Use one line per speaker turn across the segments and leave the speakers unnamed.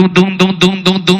Chama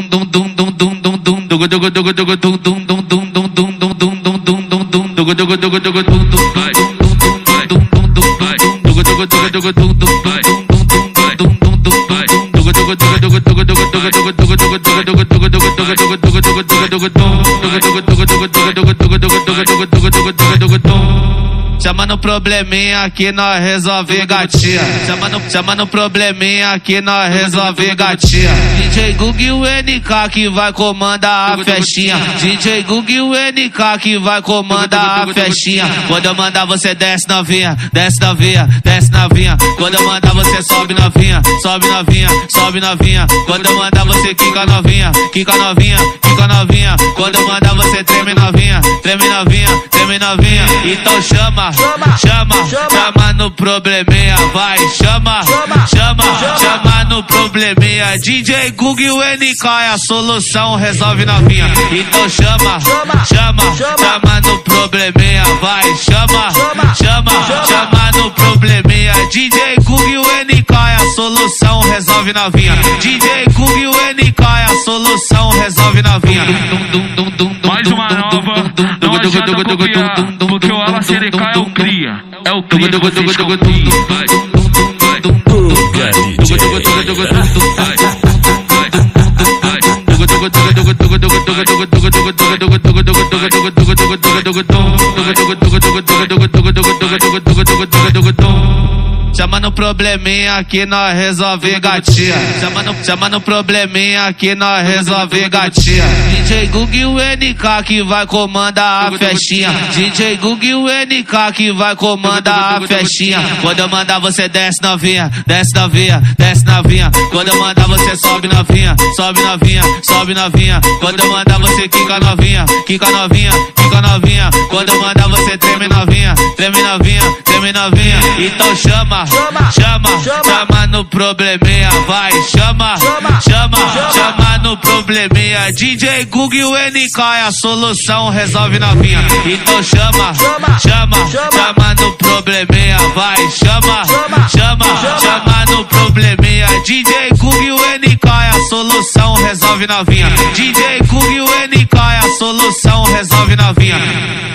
no probleminha que nós resolve gatinha. Chama no, chama no probleminha que nós resolve gatinha. DJ Gug e o NK que vai comandar a festinha. DJ Gug e o NK que vai comandar a festinha. Quando eu mandar você desce novinha, desce novinha, desce novinha. Quando eu mandar você sobe novinha, sobe novinha, sobe novinha. Quando eu mandar você quica novinha, quica novinha, quica novinha. Quando eu mandar você treme novinha, treme novinha, treme novinha. Então chama, chama, chama no probleminha, vai, chama, chama, chama no probleminha. DJ Google e o NK é a solução, resolve novinha. Então chama, chama, chama no probleminha, vai, chama, chama, chama no probleminha. DJ Google e o NK é a solução, resolve novinha. DJ Google e o NK é a solução, resolve novinha.
Mais uma nova, adianta copiar, porque o ala serecar é o cria. É o cria que vocês copiam.
Chama no probleminha que nós resolve gatinha. Chama no, chama no probleminha que nós resolve gatinha. DJ Gug e o NK que vai comandar a festinha. DJ Gug e o NK que vai comandar a festinha. Quando eu mandar você desce novinha, desce novinha, desce novinha. Quando eu mandar você sobe novinha, sobe novinha, sobe novinha. Quando eu mandar você quica novinha, quica novinha, quica novinha. Quando eu mandar você treme novinha, treme novinha, treme novinha. Então chama, chama, chama no probleminha, vai, chama, chama, chama no probleminha. DJ Google e o NK é a solução, resolve novinha. Então chama, chama, chama no probleminha, vai, chama, chama, chama no probleminha. DJ Google e o NK é a solução, resolve novinha. DJ Google e o NK é a solução, resolve novinha.